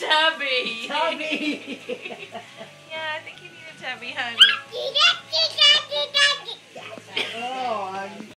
tubby. Tubby. yeah, I think you need a tubby, honey.